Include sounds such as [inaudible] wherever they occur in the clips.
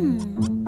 Hmm.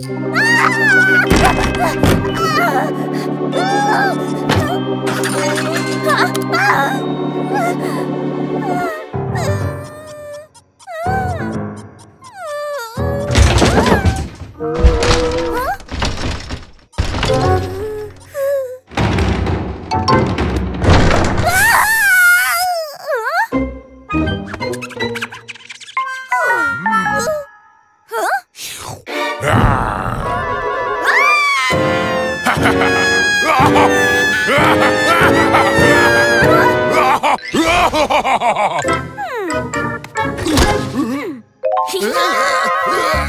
Ah! ah! ah! ah!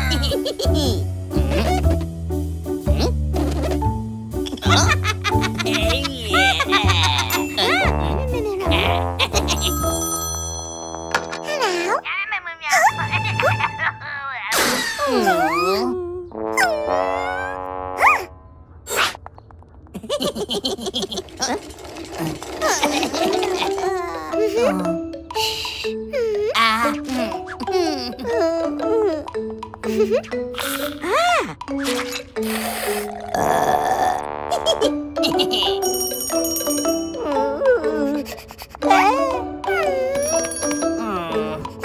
Hehehehe [laughs]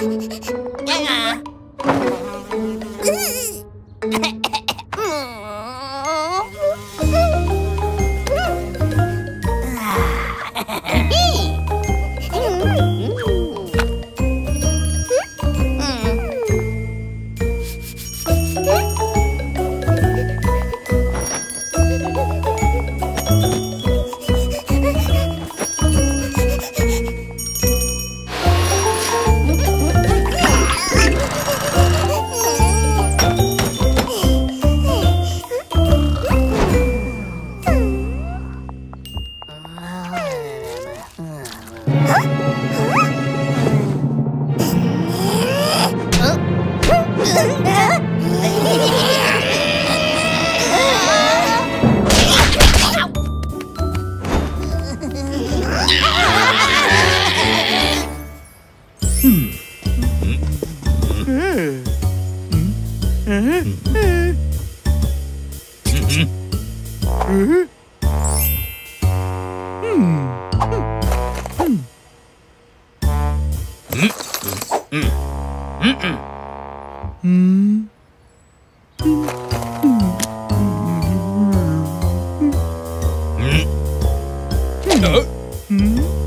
Yeah.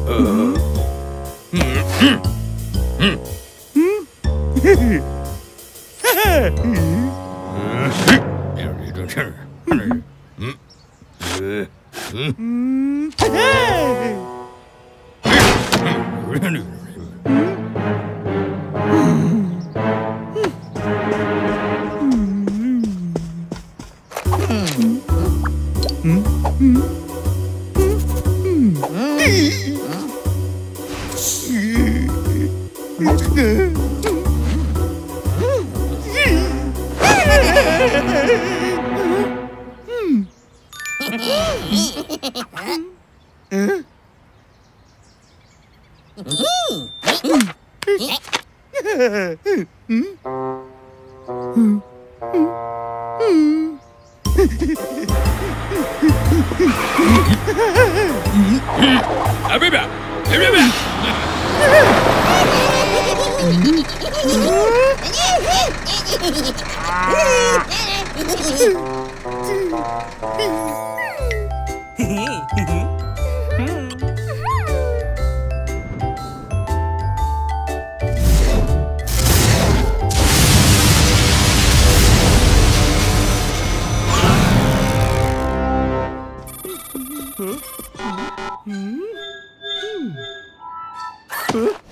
Mm-hmm. Mm-hmm. mm-hmm. mm-hmm. mm-hmm. Huh? Hmm? Hmm? Huh?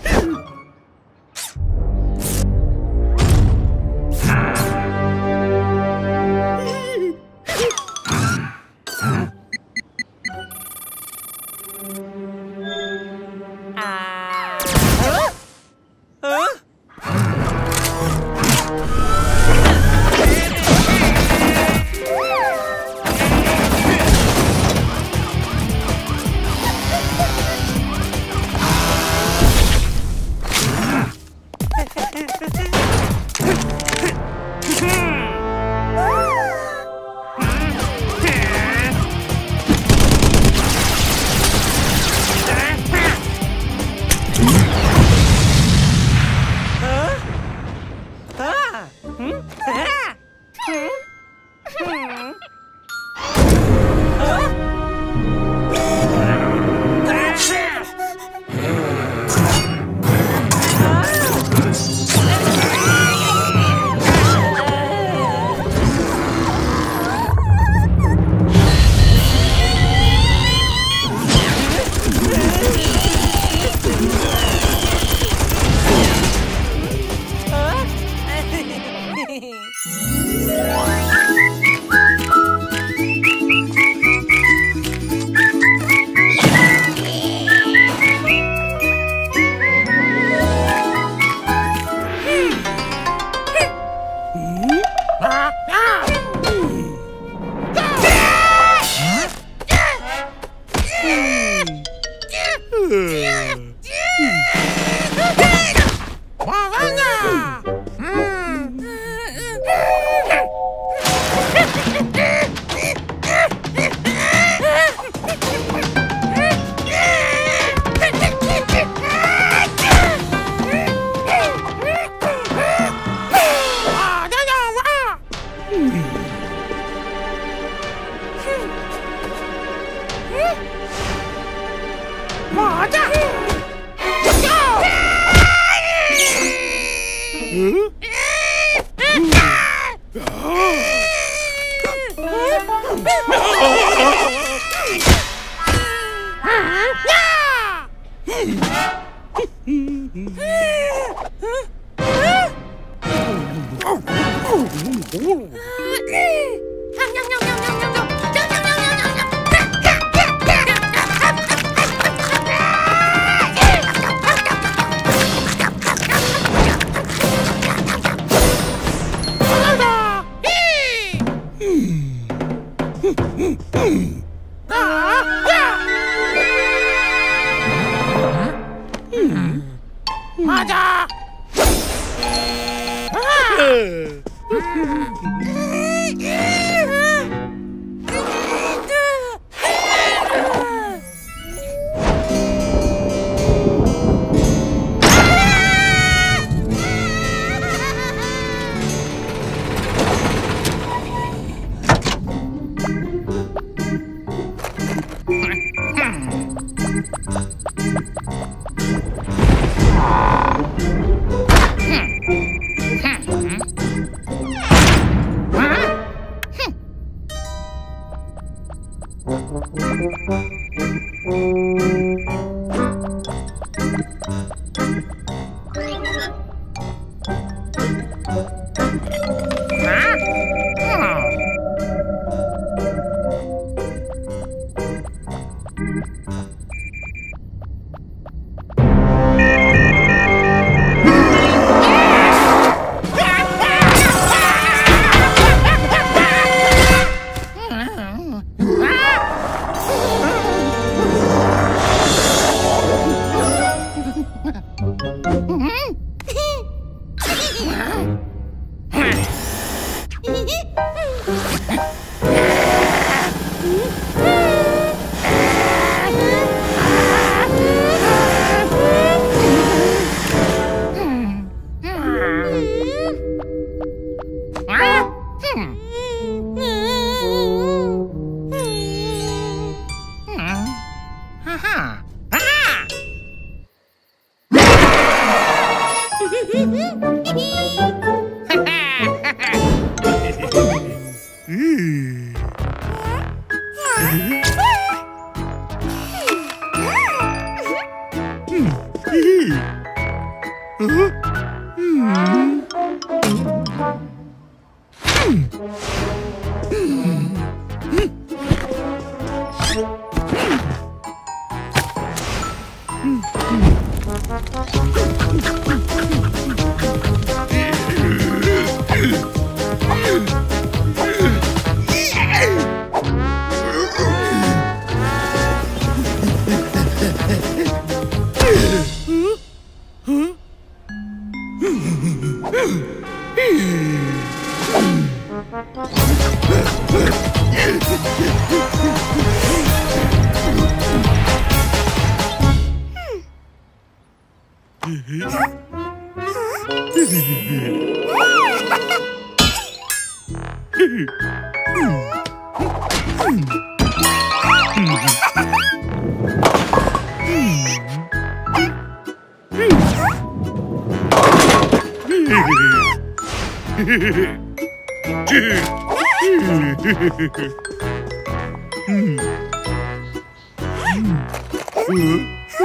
うん？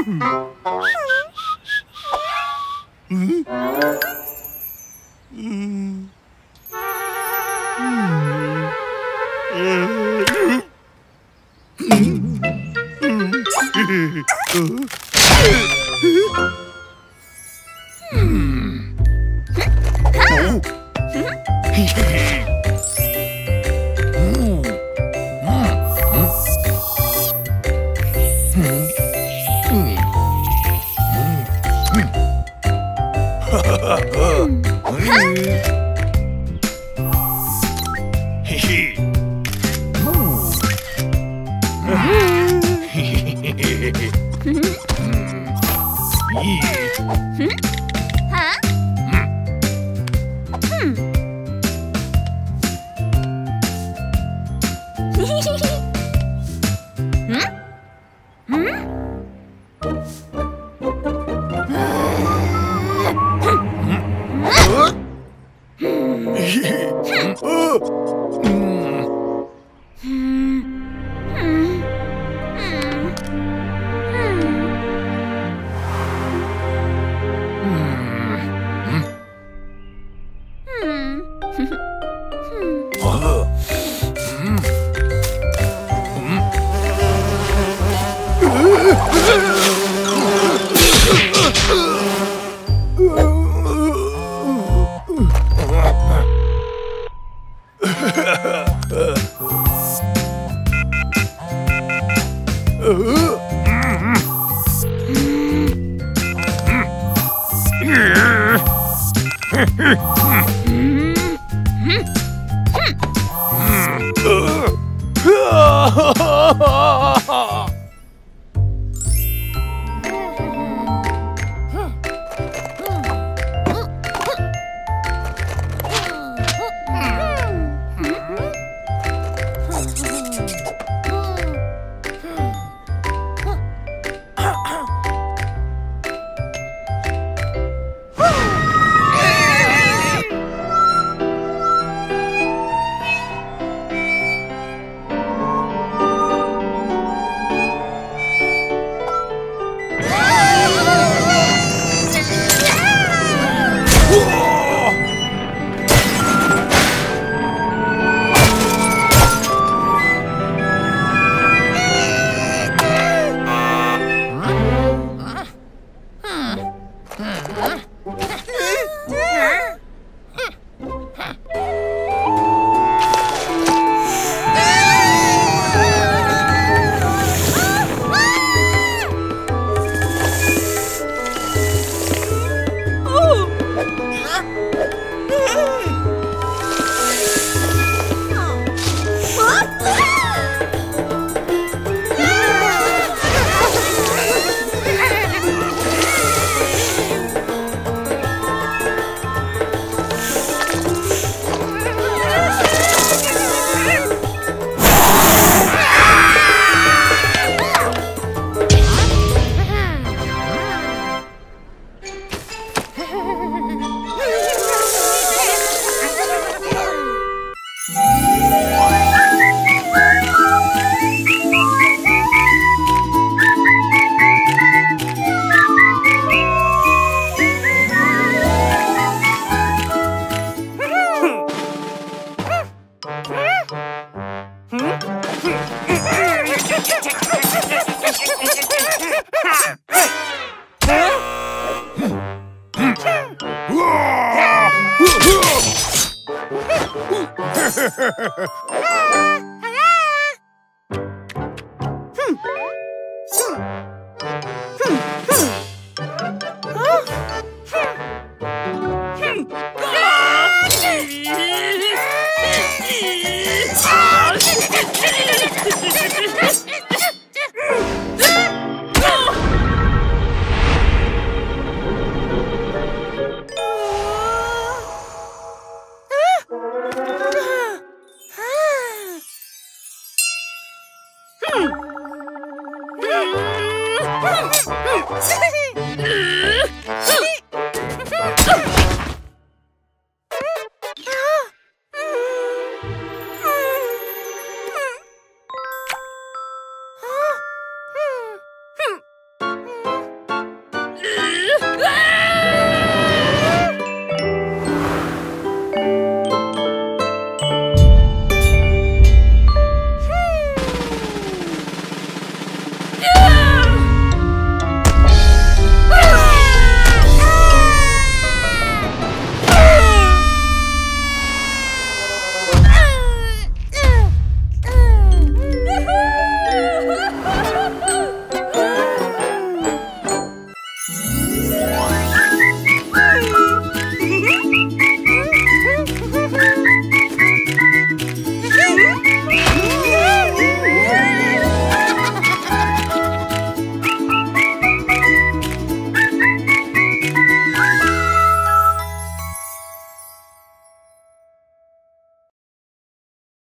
Hmm. Hmm.